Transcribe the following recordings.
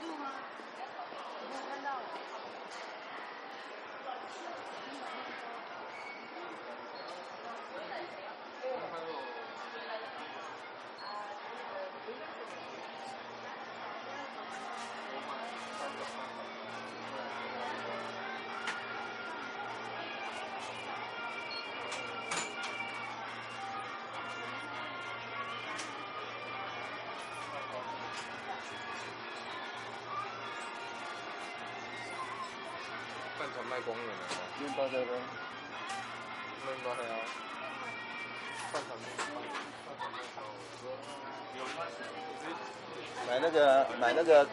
录吗？饭团卖光了呢，面包在吗？面包还要饭团卖光，饭。买那个买那个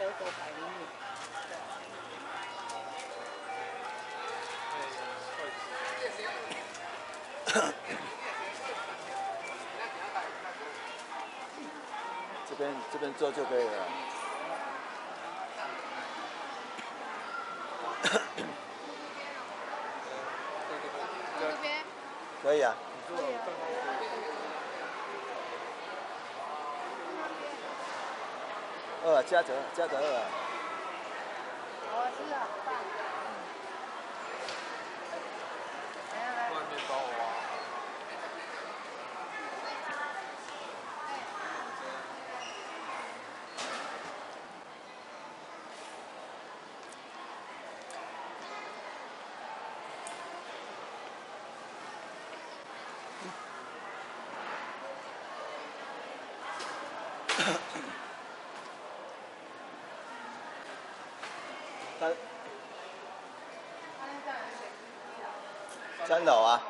德国百灵米。这边这边做就可以了。可以啊。二加折加折二。好吃啊，棒。来来来，外面包啊。三三楼啊。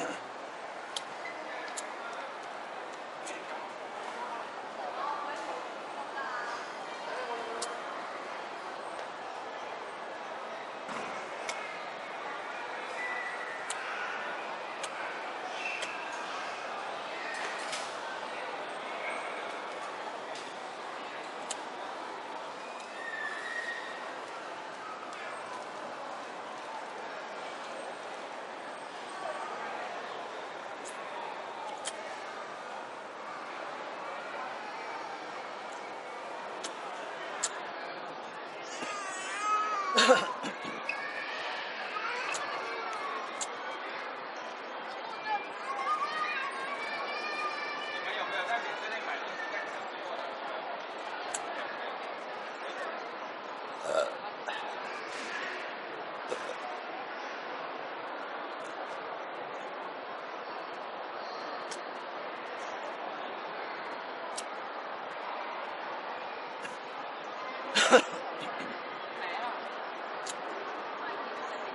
你们有没？